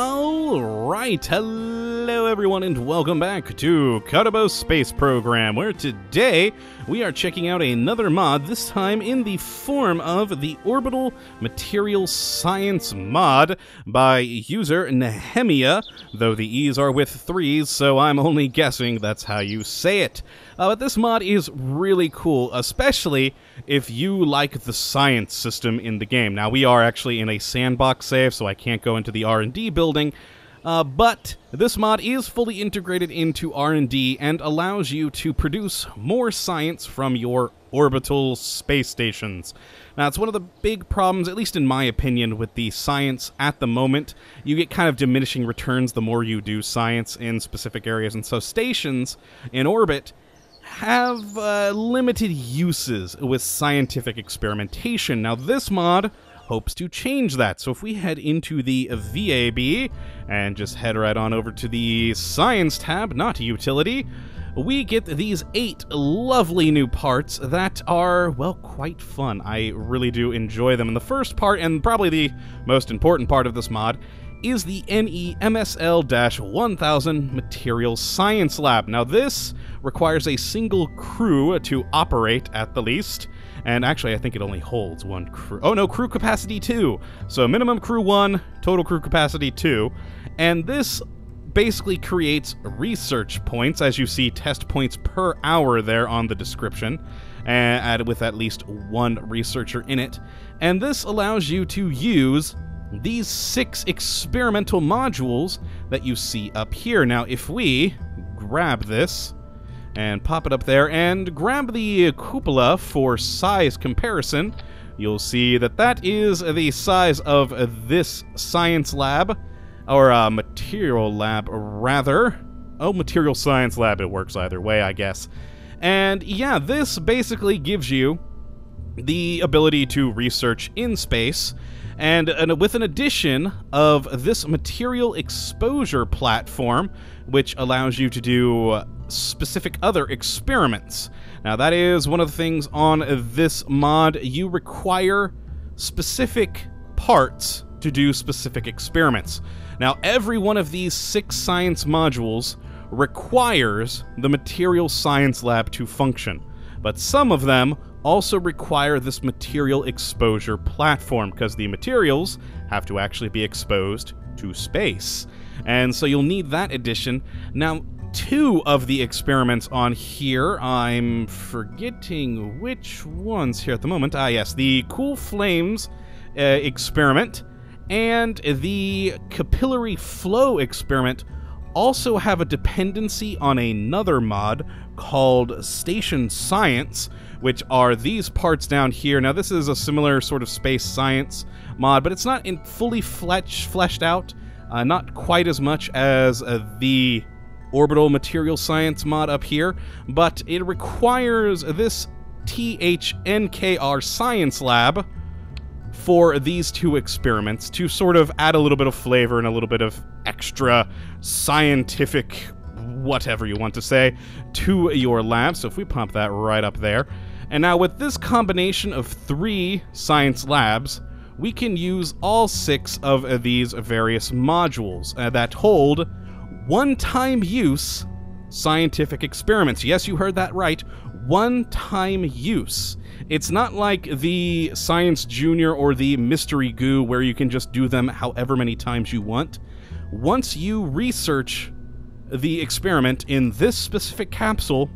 Alright, hello everyone and welcome back to Kottabos Space Program, where today we are checking out another mod, this time in the form of the Orbital Material Science mod by user Nehemia, though the E's are with threes, so I'm only guessing that's how you say it. Uh, but this mod is really cool, especially if you like the science system in the game. Now, we are actually in a sandbox save, so I can't go into the R&D building, uh, but this mod is fully integrated into R&D and allows you to produce more science from your orbital space stations. Now, it's one of the big problems, at least in my opinion, with the science at the moment. You get kind of diminishing returns the more you do science in specific areas, and so stations in orbit have uh, limited uses with scientific experimentation. Now, this mod hopes to change that. So if we head into the VAB and just head right on over to the Science tab, not Utility, we get these eight lovely new parts that are, well, quite fun. I really do enjoy them. And the first part, and probably the most important part of this mod, is the NEMSL 1000 Material Science Lab. Now, this requires a single crew to operate at the least. And actually, I think it only holds one crew. Oh no, crew capacity two. So minimum crew one, total crew capacity two. And this basically creates research points, as you see test points per hour there on the description, and with at least one researcher in it. And this allows you to use these six experimental modules that you see up here. Now, if we grab this, and pop it up there and grab the cupola for size comparison. You'll see that that is the size of this science lab, or uh, material lab, rather. Oh, material science lab, it works either way, I guess. And yeah, this basically gives you the ability to research in space, and, and with an addition of this material exposure platform, which allows you to do specific other experiments. Now, that is one of the things on this mod. You require specific parts to do specific experiments. Now, every one of these six science modules requires the material science lab to function, but some of them also require this material exposure platform because the materials have to actually be exposed to space. And so you'll need that addition. Now, two of the experiments on here. I'm forgetting which ones here at the moment. Ah, yes, the Cool Flames uh, experiment and the Capillary Flow experiment also have a dependency on another mod called Station Science, which are these parts down here. Now, this is a similar sort of space science mod, but it's not in fully fleshed out, uh, not quite as much as uh, the orbital material science mod up here, but it requires this THNKR Science Lab for these two experiments to sort of add a little bit of flavor and a little bit of extra scientific whatever you want to say to your lab. So if we pump that right up there. And now with this combination of three science labs, we can use all six of these various modules uh, that hold one time use scientific experiments. Yes, you heard that right. One time use. It's not like the Science Junior or the Mystery Goo where you can just do them however many times you want. Once you research the experiment in this specific capsule,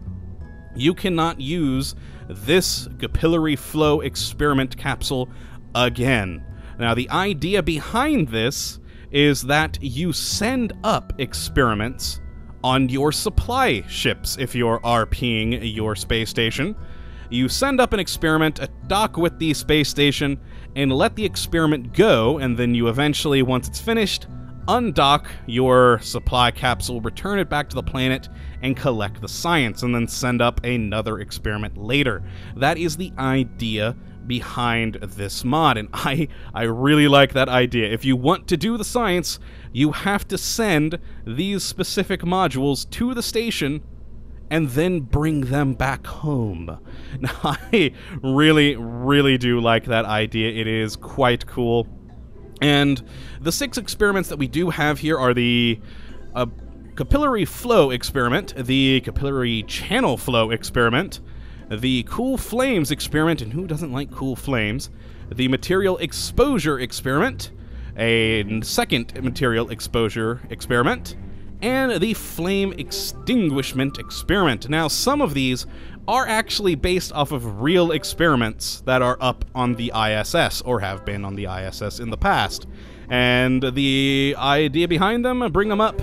you cannot use this capillary flow experiment capsule again. Now, the idea behind this is that you send up experiments on your supply ships if you're RPing your space station. You send up an experiment, dock with the space station, and let the experiment go, and then you eventually, once it's finished, undock your supply capsule, return it back to the planet, and collect the science, and then send up another experiment later. That is the idea behind this mod and I I really like that idea. If you want to do the science, you have to send these specific modules to the station and then bring them back home. Now, I really really do like that idea. It is quite cool. And the six experiments that we do have here are the uh, capillary flow experiment, the capillary channel flow experiment, the cool flames experiment, and who doesn't like cool flames? The material exposure experiment, a second material exposure experiment, and the flame extinguishment experiment. Now, some of these are actually based off of real experiments that are up on the ISS or have been on the ISS in the past. And the idea behind them, bring them up,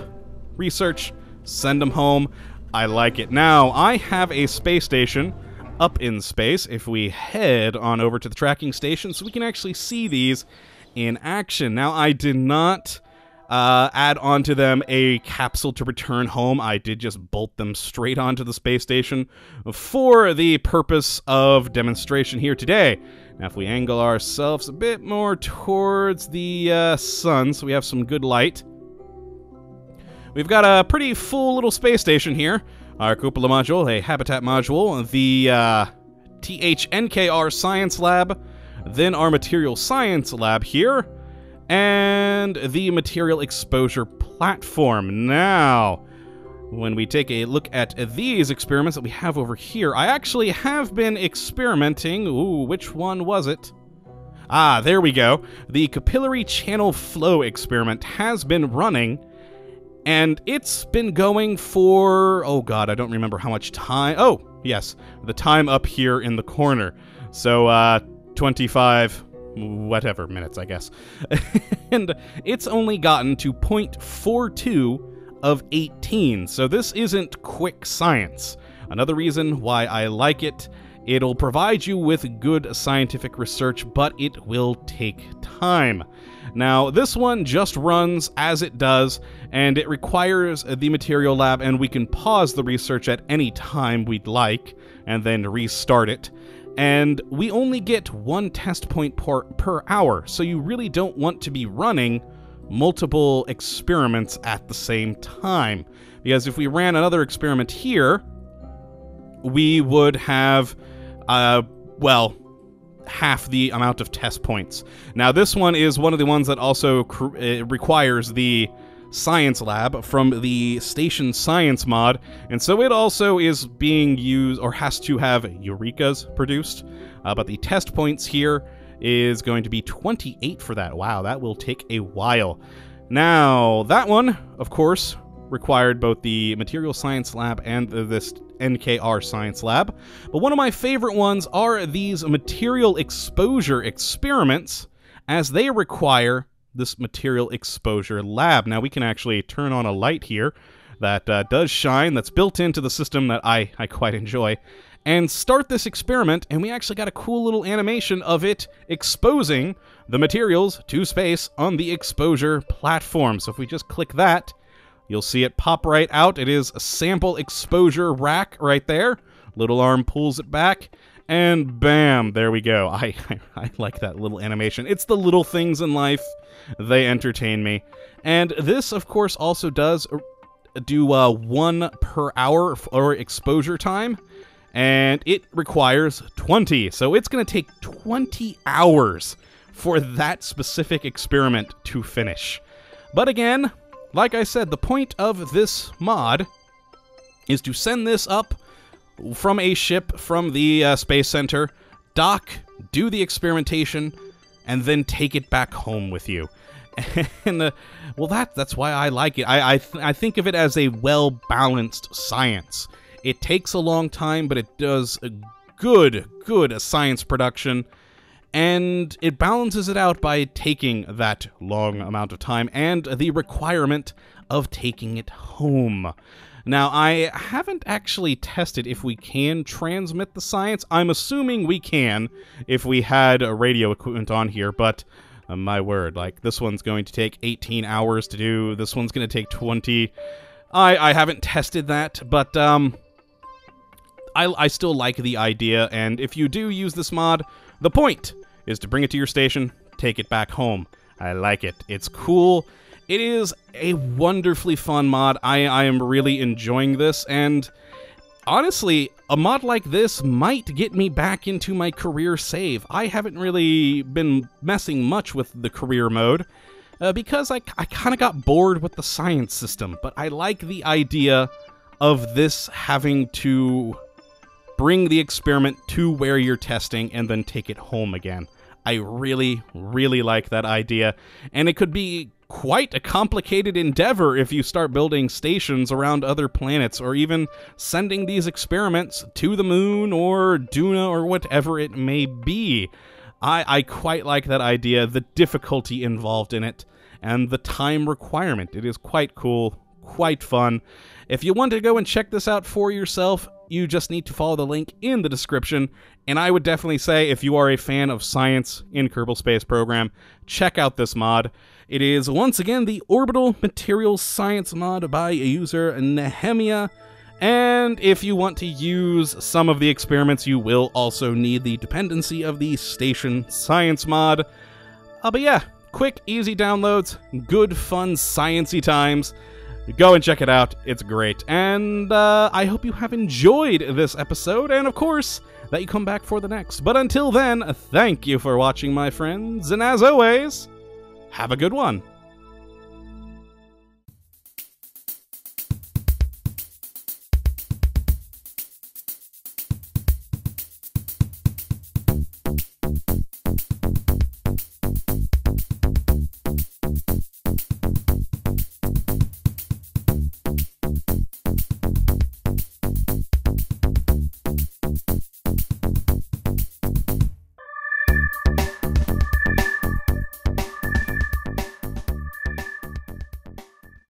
research, send them home. I like it. Now, I have a space station up in space. If we head on over to the tracking station so we can actually see these in action. Now, I did not uh, add onto them a capsule to return home. I did just bolt them straight onto the space station for the purpose of demonstration here today. Now, if we angle ourselves a bit more towards the uh, sun so we have some good light, we've got a pretty full little space station here. Our cupola module, a habitat module, the uh, THNKR Science Lab, then our Material Science Lab here, and the material exposure platform. Now, when we take a look at these experiments that we have over here, I actually have been experimenting. Ooh, which one was it? Ah, there we go. The capillary channel flow experiment has been running, and it's been going for, oh god, I don't remember how much time. Oh, yes, the time up here in the corner. So, uh, 25 whatever minutes, I guess. and it's only gotten to 0.42 of 18, so this isn't quick science. Another reason why I like it, it'll provide you with good scientific research, but it will take time. Now, this one just runs as it does, and it requires the material lab, and we can pause the research at any time we'd like, and then restart it and we only get one test point per, per hour, so you really don't want to be running multiple experiments at the same time. Because if we ran another experiment here, we would have, uh, well, half the amount of test points. Now, this one is one of the ones that also requires the Science Lab from the Station Science mod, and so it also is being used or has to have Eurekas produced. Uh, but the test points here is going to be 28 for that. Wow, that will take a while. Now, that one, of course, required both the Material Science Lab and this THNKR Science Lab. But one of my favorite ones are these material exposure experiments, as they require this material exposure lab. Now we can actually turn on a light here that uh, does shine, that's built into the system that I, I quite enjoy, and start this experiment, and we actually got a cool little animation of it exposing the materials to space on the exposure platform. So if we just click that, you'll see it pop right out. It is a sample exposure rack right there. Little arm pulls it back, and bam, there we go. I, I, I like that little animation. It's the little things in life they entertain me. And this, of course, also does uh, do uh, one per hour for exposure time, and it requires 20. So it's going to take 20 hours for that specific experiment to finish. But again, like I said, the point of this mod is to send this up from a ship from the uh, Space Center, dock, do the experimentation, and then take it back home with you. And uh, well, that that's why I like it. I I, th- I think of it as a well balanced science. It takes a long time, but it does a good good science production, and it balances it out by taking that long amount of time and the requirement of taking it home. Now, I haven't actually tested if we can transmit the science. I'm assuming we can if we had a radio equipment on here, but uh, my word, like this one's going to take 18 hours to do. This one's going to take 20. I I haven't tested that, but um I I still like the idea and if you do use this mod, the point is to bring it to your station, take it back home. I like it. It's cool. It is a wonderfully fun mod. I, I am really enjoying this, and honestly, a mod like this might get me back into my career save. I haven't really been messing much with the career mode uh, because I, I kind of got bored with the science system, but I like the idea of this having to bring the experiment to where you're testing and then take it home again. I really, really like that idea, and it could be quite a complicated endeavor if you start building stations around other planets or even sending these experiments to the moon or Duna or whatever it may be. I, I quite like that idea, the difficulty involved in it, and the time requirement. It is quite cool, quite fun. If you want to go and check this out for yourself, you just need to follow the link in the description. And I would definitely say, if you are a fan of science in Kerbal Space Program, check out this mod. It is once again the Orbital Materials Science mod by a user Nehemia. And if you want to use some of the experiments, you will also need the dependency of the Station Science mod. Uh, but yeah, quick, easy downloads, good, fun, sciency times. Go and check it out. It's great. And uh, I hope you have enjoyed this episode, and of course, that you come back for the next. But until then, thank you for watching, my friends, and as always, have a good one.